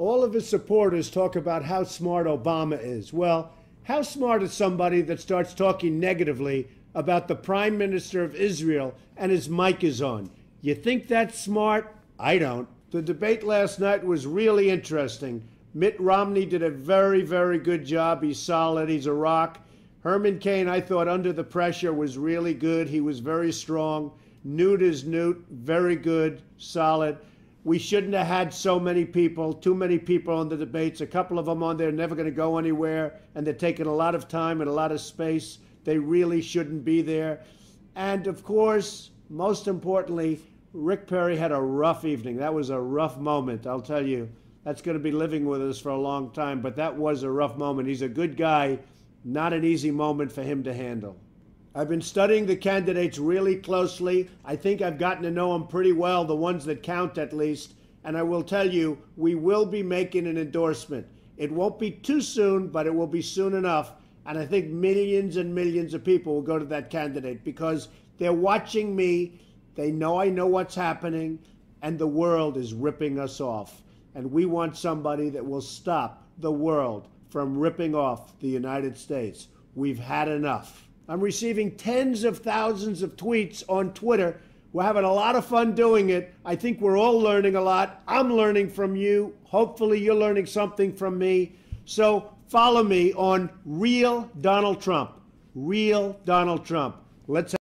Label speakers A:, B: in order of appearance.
A: All of his supporters talk about how smart Obama is. Well, how smart is somebody that starts talking negatively about the Prime Minister of Israel and his mic is on? You think that's smart? I don't. The debate last night was really interesting. Mitt Romney did a very, very good job. He's solid, he's a rock. Herman Cain, I thought, under the pressure was really good. He was very strong. Newt is Newt, very good, solid. We shouldn't have had so many people, too many people on the debates. A couple of them on there never going to go anywhere, and they're taking a lot of time and a lot of space. They really shouldn't be there. And of course, most importantly, Rick Perry had a rough evening. That was a rough moment, I'll tell you. That's going to be living with us for a long time, but that was a rough moment. He's a good guy, not an easy moment for him to handle. I've been studying the candidates really closely. I think I've gotten to know them pretty well, the ones that count at least. And I will tell you, we will be making an endorsement. It won't be too soon, but it will be soon enough. And I think millions and millions of people will go to that candidate because they're watching me. They know I know what's happening, and the world is ripping us off. And we want somebody that will stop the world from ripping off the United States. We've had enough. I'm receiving tens of thousands of tweets on Twitter. We're having a lot of fun doing it. I think we're all learning a lot. I'm learning from you. Hopefully, you're learning something from me. So follow me on Real Donald Trump. Real Donald Trump. Let's